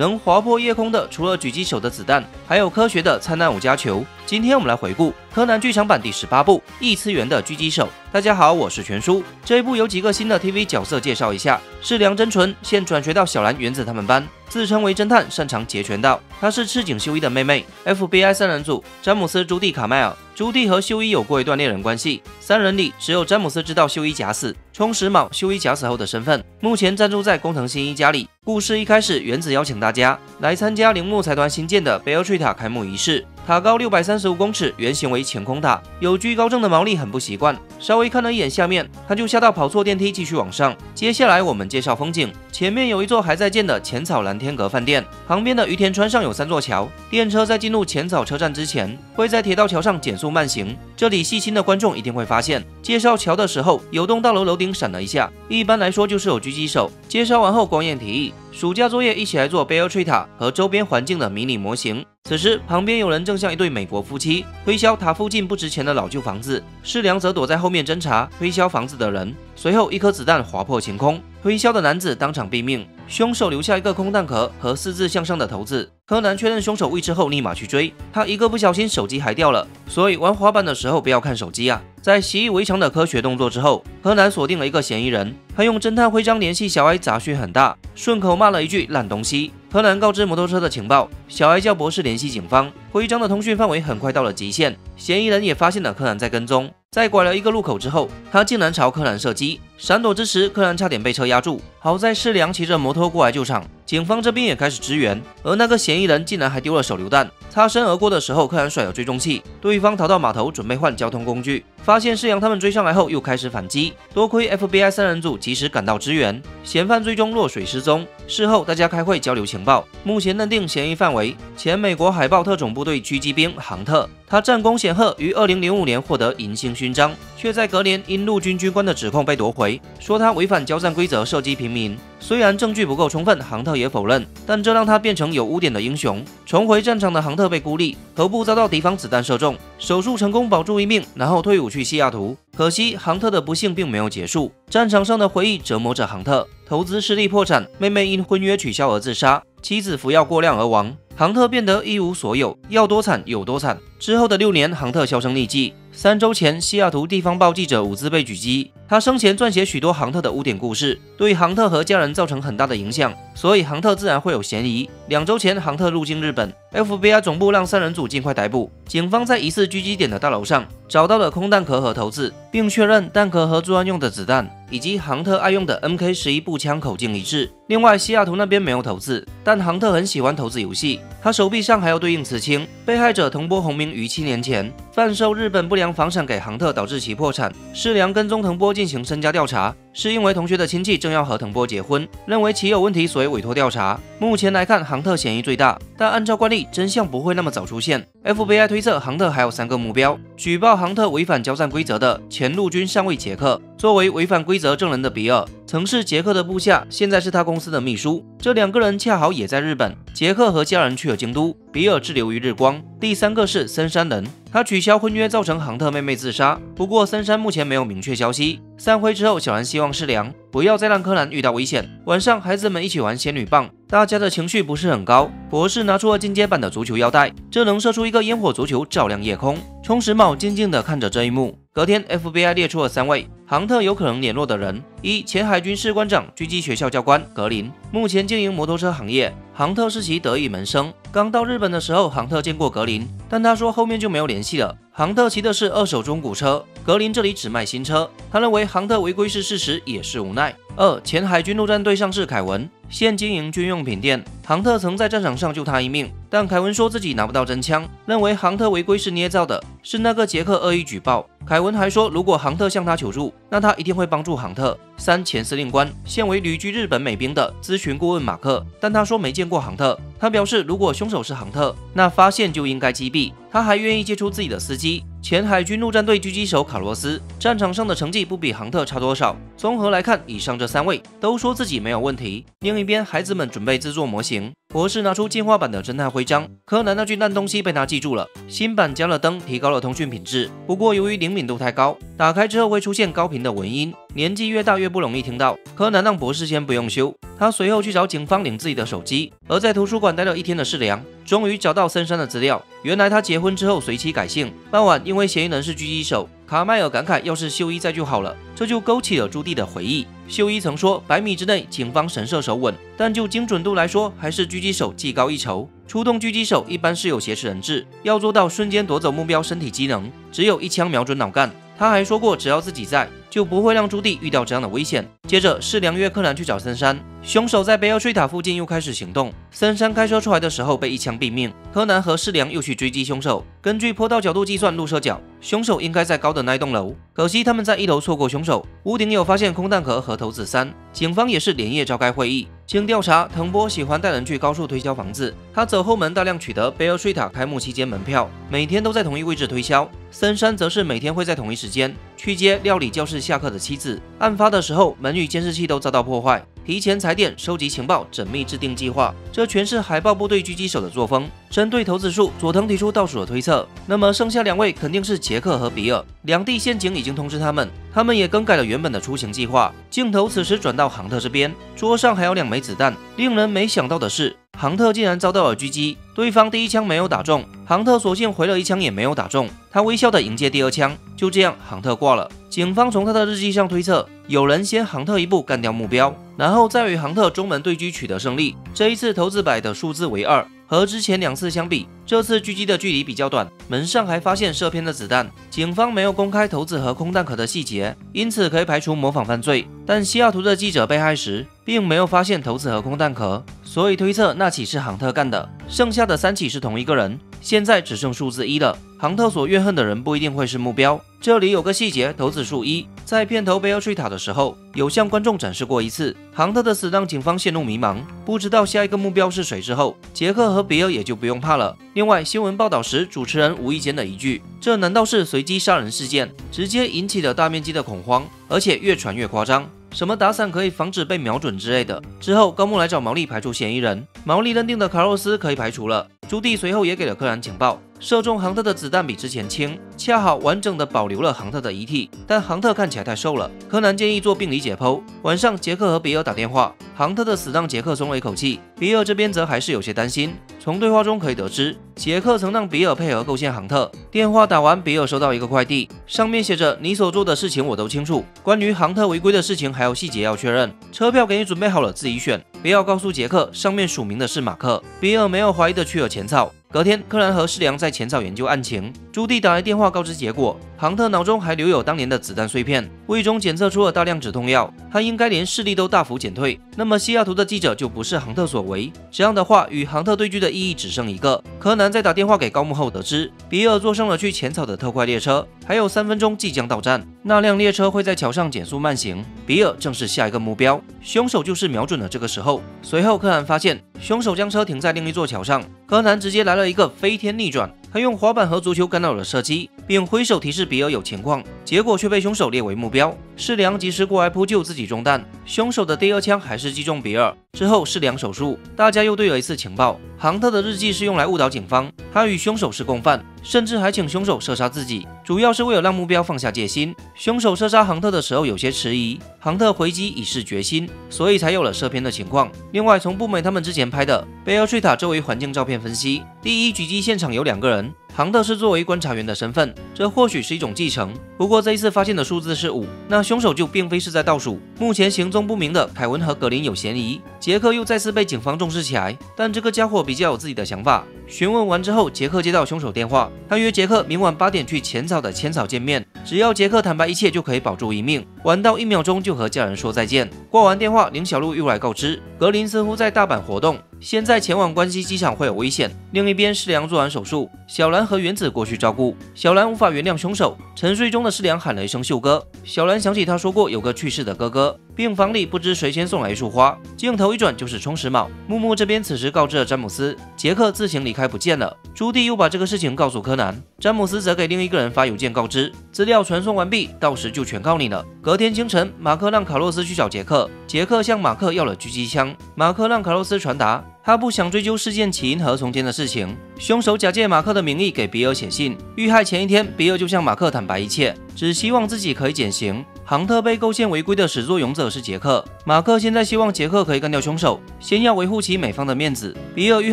能划破夜空的，除了狙击手的子弹，还有科学的灿烂五加球。今天我们来回顾柯南剧场版第十八部《异次元的狙击手》。大家好，我是全叔。这一部有几个新的 TV 角色介绍一下，是梁真纯，现转学到小兰原子他们班，自称为侦探，擅长截拳道。她是赤井秀一的妹妹。FBI 三人组：詹姆斯、朱蒂、卡麦尔。朱蒂和秀一有过一段恋人关系，三人里只有詹姆斯知道秀一假死，充实卯秀一假死后的身份。目前暂住在工藤新一家里。故事一开始，原子邀请大家来参加铃木财团新建的 Bell Tree 塔开幕仪式。塔高六百三十五公尺，原型为晴空塔。有居高症的毛利很不习惯，稍微看了一眼下面，他就吓到跑错电梯，继续往上。接下来我们介绍风景，前面有一座还在建的浅草蓝天阁饭店，旁边的于田川上有三座桥。电车在进入浅草车站之前，会在铁道桥上减速慢行。这里细心的观众一定会发现，介绍桥的时候，有栋大楼楼顶闪了一下。一般来说就是有狙击手。介绍完后，光彦提议。暑假作业，一起来做 Bear Tree 塔和周边环境的迷你模型。此时，旁边有人正向一对美国夫妻推销塔附近不值钱的老旧房子，是良则躲在后面侦查推销房子的人。随后，一颗子弹划破晴空，推销的男子当场毙命，凶手留下一个空弹壳和四字向上的头字。柯南确认凶手位置后，立马去追，他一个不小心手机还掉了，所以玩滑板的时候不要看手机啊！在习以为常的科学动作之后，柯南锁定了一个嫌疑人，他用侦探徽章联系小哀，杂讯很大，顺口骂了一句烂东西。柯南告知摩托车的情报，小艾叫博士联系警方。徽章的通讯范围很快到了极限，嫌疑人也发现了柯南在跟踪。在拐了一个路口之后，他竟然朝柯南射击，闪躲之时，柯南差点被车压住，好在世良骑着摩托过来救场，警方这边也开始支援。而那个嫌疑人竟然还丢了手榴弹，擦身而过的时候，柯南甩了追踪器，对方逃到码头准备换交通工具，发现世良他们追上来后又开始反击，多亏 FBI 三人组及时赶到支援，嫌犯最终落水失踪。事后大家开会交流情报，目前认定嫌疑范围前美国海豹特种部。队狙击兵杭特，他战功显赫，于二零零五年获得银星勋章，却在隔年因陆军军官的指控被夺回，说他违反交战规则射击平民。虽然证据不够充分，杭特也否认，但这让他变成有污点的英雄。重回战场的杭特被孤立，头部遭到敌方子弹射中，手术成功保住一命，然后退伍去西雅图。可惜杭特的不幸并没有结束，战场上的回忆折磨着杭特，投资失利破产，妹妹因婚约取消而自杀，妻子服药过量而亡。杭特变得一无所有，要多惨有多惨。之后的六年，杭特销声匿迹。三周前，西雅图地方报记者伍兹被狙击。他生前撰写许多杭特的污点故事，对杭特和家人造成很大的影响，所以杭特自然会有嫌疑。两周前，杭特入境日本，FBI 总部让三人组尽快逮捕。警方在疑似狙击点的大楼上找到了空弹壳和头子，并确认弹壳和作案用的子弹以及杭特爱用的 MK 十一步枪口径一致。另外，西雅图那边没有头子，但杭特很喜欢头子游戏，他手臂上还要对应刺青。被害者藤波宏明于七年前贩售日本不良房产给杭特，导致其破产。世良跟踪藤波进行身家调查，是因为同学的亲戚正要和藤波结婚，认为其有问题，所以委托调查。目前来看，杭特嫌疑最大，但按照惯例，真相不会那么早出现。FBI 推测，杭特还有三个目标：举报杭特违反交战规则的前陆军上尉杰克，作为违反规则证人的比尔，曾是杰克的部下，现在是他公司的秘书。这两个人恰好也在日本。杰克和家人去了京都，比尔滞留于日光。第三个是森山人，他取消婚约，造成杭特妹妹自杀。不过森山目前没有明确消息。散会之后，小兰希望世良不要再让柯南遇到危险。晚上，孩子们一起玩仙女棒，大家的情绪不是很高。博士拿出了进阶版的足球腰带，这能射出一个烟火足球，照亮夜空。充实帽静静地看着这一幕。隔天，FBI 列出了三位杭特有可能联络的人：一、前海军士官长、狙击学校教官格林，目前经营摩托车行业，杭特是其得意门生。刚到日本的时候，杭特见过格林，但他说后面就没有联系了。杭特骑的是二手中古车，格林这里只卖新车。他认为杭特违规是事实，也是无奈。二前海军陆战队上士凯文，现经营军用品店。杭特曾在战场上救他一命，但凯文说自己拿不到真枪，认为杭特违规是捏造的，是那个杰克恶意举报。凯文还说，如果杭特向他求助，那他一定会帮助杭特。三前司令官，现为旅居日本美兵的咨询顾问马克，但他说没见过杭特。他表示，如果凶手是杭特，那发现就应该击毙。他还愿意借出自己的司机。前海军陆战队狙击手卡洛斯，战场上的成绩不比杭特差多少。综合来看，以上这三位都说自己没有问题。另一边，孩子们准备制作模型。博士拿出进化版的侦探徽章，柯南那句烂东西被他记住了。新版加了灯，提高了通讯品质，不过由于灵敏度太高，打开之后会出现高频的蚊音，年纪越大越不容易听到。柯南让博士先不用修，他随后去找警方领自己的手机。而在图书馆待了一天的世良，终于找到森山的资料。原来他结婚之后随妻改姓。傍晚，因为嫌疑人是狙击手，卡麦尔感慨要是秀一在就好了，这就勾起了朱棣的回忆。秀一曾说，百米之内警方神射手稳，但就精准度来说，还是狙击手技高一筹。出动狙击手一般是有挟持人质，要做到瞬间夺走目标身体机能，只有一枪瞄准脑干。他还说过，只要自己在，就不会让朱棣遇到这样的危险。接着，是良约柯南去找森山。凶手在贝尔水塔附近又开始行动。森山开车出来的时候被一枪毙命。柯南和世良又去追击凶手。根据坡道角度计算路射角，凶手应该在高的那栋楼。可惜他们在一楼错过凶手。屋顶有发现空弹壳和投子三。警方也是连夜召开会议。经调查，藤波喜欢带人去高处推销房子。他走后门大量取得贝尔水塔开幕期间门票，每天都在同一位置推销。森山则是每天会在同一时间去接料理教室下课的妻子。案发的时候，门与监视器都遭到破坏。提前踩点，收集情报，缜密制定计划，这全是海豹部队狙击手的作风。针对投资数，佐藤提出倒数的推测，那么剩下两位肯定是杰克和比尔。两地陷阱已经通知他们，他们也更改了原本的出行计划。镜头此时转到杭特这边，桌上还有两枚子弹。令人没想到的是，杭特竟然遭到了狙击，对方第一枪没有打中，杭特索性回了一枪也没有打中。他微笑的迎接第二枪，就这样，杭特挂了。警方从他的日记上推测，有人先杭特一步干掉目标。然后再与杭特中门对狙取得胜利。这一次投掷摆的数字为二，和之前两次相比，这次狙击的距离比较短。门上还发现射偏的子弹，警方没有公开投子和空弹壳的细节，因此可以排除模仿犯罪。但西雅图的记者被害时，并没有发现投子和空弹壳，所以推测那起是杭特干的。剩下的三起是同一个人。现在只剩数字一了。杭特所怨恨的人不一定会是目标。这里有个细节，投子数一，在片头贝尔水塔的时候，有向观众展示过一次。杭特的死让警方陷入迷茫，不知道下一个目标是谁之后，杰克和比尔也就不用怕了。另外，新闻报道时，主持人无意间的一句：“这难道是随机杀人事件？”直接引起了大面积的恐慌，而且越传越夸张。什么打伞可以防止被瞄准之类的。之后，高木来找毛利排除嫌疑人，毛利认定的卡洛斯可以排除了。朱棣随后也给了柯南情报，射中杭特的子弹比之前轻，恰好完整的保留了杭特的遗体，但杭特看起来太瘦了。柯南建议做病理解剖。晚上，杰克和比尔打电话，杭特的死让杰克松了一口气，比尔这边则还是有些担心。从对话中可以得知，杰克曾让比尔配合构陷杭特。电话打完，比尔收到一个快递，上面写着：“你所做的事情我都清楚，关于杭特违规的事情还有细节要确认。车票给你准备好了，自己选。不要告诉杰克，上面署名的是马克。”比尔没有怀疑的去了前草。隔天，柯南和世良在浅草研究案情。朱棣打来电话告知结果，杭特脑中还留有当年的子弹碎片，胃中检测出了大量止痛药，他应该连视力都大幅减退。那么西雅图的记者就不是杭特所为。这样的话，与杭特对狙的意义只剩一个。柯南在打电话给高木后得知，比尔坐上了去浅草的特快列车，还有三分钟即将到站。那辆列车会在桥上减速慢行，比尔正是下一个目标。凶手就是瞄准了这个时候。随后，柯南发现凶手将车停在另一座桥上，柯南直接来了一个飞天逆转。他用滑板和足球干扰了射击，并挥手提示比尔有情况，结果却被凶手列为目标。世良及时过来扑救，自己中弹。凶手的第二枪还是击中比尔。之后是两手术，大家又对了一次情报。杭特的日记是用来误导警方，他与凶手是共犯，甚至还请凶手射杀自己，主要是为了让目标放下戒心。凶手射杀杭特的时候有些迟疑，杭特回击以示决心，所以才有了射偏的情况。另外，从步美他们之前拍的贝尔翠塔周围环境照片分析，第一狙击现场有两个人。杭特是作为观察员的身份，这或许是一种继承。不过这一次发现的数字是五，那凶手就并非是在倒数。目前行踪不明的凯文和格林有嫌疑，杰克又再次被警方重视起来。但这个家伙比较有自己的想法。询问完之后，杰克接到凶手电话，他约杰克明晚八点去浅草的千草见面，只要杰克坦白一切，就可以保住一命。晚到一秒钟就和家人说再见。挂完电话，林小璐又来告知，格林似乎在大阪活动。现在前往关西机场会有危险。另一边，世良做完手术，小兰和原子过去照顾。小兰无法原谅凶手，沉睡中的的世良喊了一声“秀哥”，小兰想起他说过有个去世的哥哥。病房里不知谁先送来一束花，镜头一转就是充实帽。木木这边此时告知了詹姆斯，杰克自行离开不见了。朱棣又把这个事情告诉柯南，詹姆斯则给另一个人发邮件告知，资料传送完毕，到时就全靠你了。隔天清晨，马克让卡洛斯去找杰克，杰克向马克要了狙击枪，马克让卡洛斯传达。他不想追究事件起因和从前的事情。凶手假借马克的名义给比尔写信。遇害前一天，比尔就向马克坦白一切，只希望自己可以减刑。杭特被构陷违规的始作俑者是杰克。马克现在希望杰克可以干掉凶手，先要维护起美方的面子。比尔遇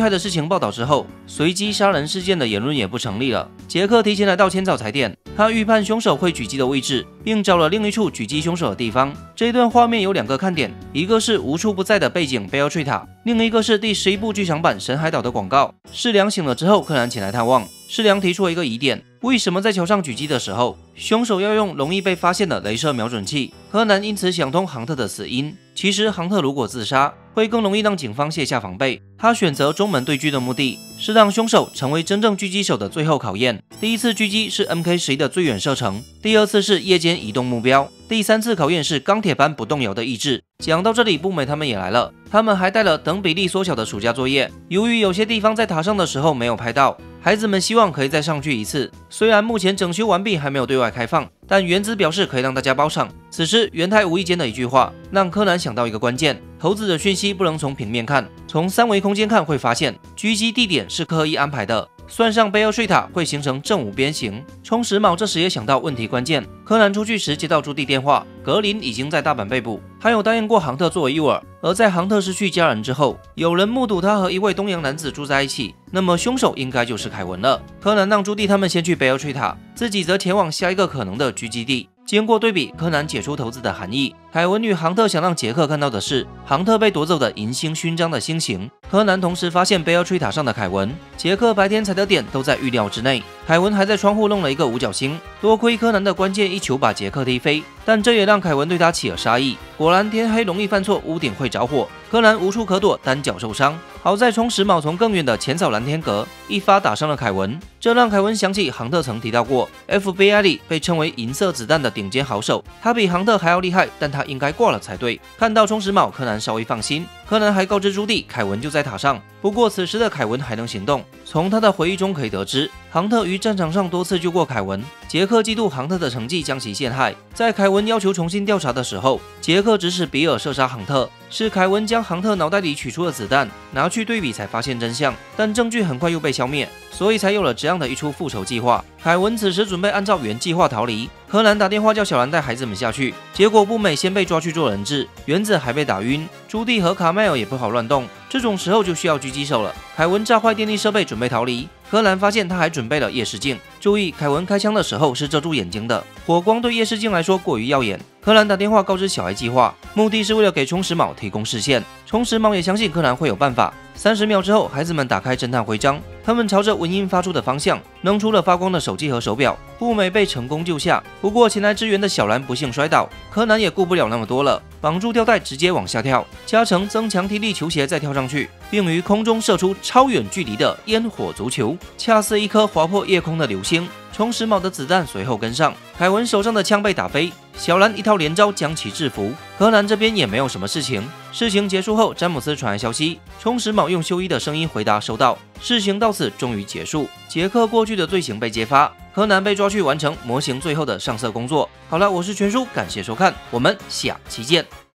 害的事情报道之后，随机杀人事件的言论也不成立了。杰克提前来到千草财店，他预判凶手会狙击的位置，并找了另一处狙击凶手的地方。这一段画面有两个看点，一个是无处不在的背景贝尔翠塔，另一个是第十一部剧场版神海岛的广告。世良醒了之后，柯南前来探望。世良提出了一个疑点：为什么在桥上狙击的时候，凶手要用容易被发现的镭射瞄准器？柯南因此想通杭特的死因。其实，杭特如果自杀，会更容易让警方卸下防备。他选择中门对狙的目的是让凶手成为真正狙击手的最后考验。第一次狙击是 MK 十一的最远射程，第二次是夜间移动目标，第三次考验是钢铁般不动摇的意志。讲到这里，步美他们也来了，他们还带了等比例缩小的暑假作业。由于有些地方在塔上的时候没有拍到。孩子们希望可以再上去一次，虽然目前整修完毕还没有对外开放，但原子表示可以让大家包场。此时，元太无意间的一句话让柯南想到一个关键：投资的讯息不能从平面看，从三维空间看会发现狙击地点是刻意安排的。算上贝尔睡塔会形成正五边形。充实卯这时也想到问题关键。柯南出去时接到朱棣电话，格林已经在大阪被捕，还有答应过杭特作为诱饵。而在杭特失去家人之后，有人目睹他和一位东洋男子住在一起，那么凶手应该就是凯文了。柯南让朱棣他们先去贝尔翠塔，自己则前往下一个可能的狙击地。经过对比，柯南解出投资的含义。凯文与杭特想让杰克看到的是杭特被夺走的银星勋章的星形。柯南同时发现贝尔吹塔上的凯文。杰克白天踩的点都在预料之内。凯文还在窗户弄了一个五角星，多亏柯南的关键一球把杰克踢飞，但这也让凯文对他起了杀意。果然天黑容易犯错，屋顶会着火，柯南无处可躲，单脚受伤。好在冲时卯从更远的浅草蓝天阁一发打伤了凯文，这让凯文想起杭特曾提到过，FBI 里被称为银色子弹的顶尖好手，他比杭特还要厉害，但他他应该挂了才对。看到充实帽，柯南稍微放心。柯南还告知朱棣，凯文就在塔上。不过此时的凯文还能行动，从他的回忆中可以得知，杭特于战场上多次救过凯文。杰克嫉妒杭特的成绩，将其陷害。在凯文要求重新调查的时候，杰克指使比尔射杀杭特。是凯文将杭特脑袋里取出的子弹拿去对比，才发现真相。但证据很快又被消灭，所以才有了这样的一出复仇计划。凯文此时准备按照原计划逃离。柯南打电话叫小兰带孩子们下去，结果步美先被抓去做人质，原子还被打晕，朱棣和卡麦尔也不好乱动。这种时候就需要狙击手了。凯文炸坏电力设备，准备逃离。柯南发现他还准备了夜视镜，注意，凯文开枪的时候是遮住眼睛的，火光对夜视镜来说过于耀眼。柯南打电话告知小孩计划，目的是为了给充实卯提供视线。充实卯也相信柯南会有办法。三十秒之后，孩子们打开侦探徽章，他们朝着文音发出的方向扔出了发光的手机和手表。步美被成功救下，不过前来支援的小兰不幸摔倒，柯南也顾不了那么多了，绑住吊带直接往下跳，加成增强踢力球鞋再跳上去，并于空中射出超远距离的烟火足球，恰似一颗划破夜空的流星。充实卯的子弹随后跟上，凯文手上的枪被打飞，小兰一套连招将其制服。柯南这边也没有什么事情。事情结束后，詹姆斯传来消息，充实卯用修一的声音回答收到。事情到此终于结束，杰克过去的罪行被揭发，柯南被抓去完成模型最后的上色工作。好了，我是全叔，感谢收看，我们下期见。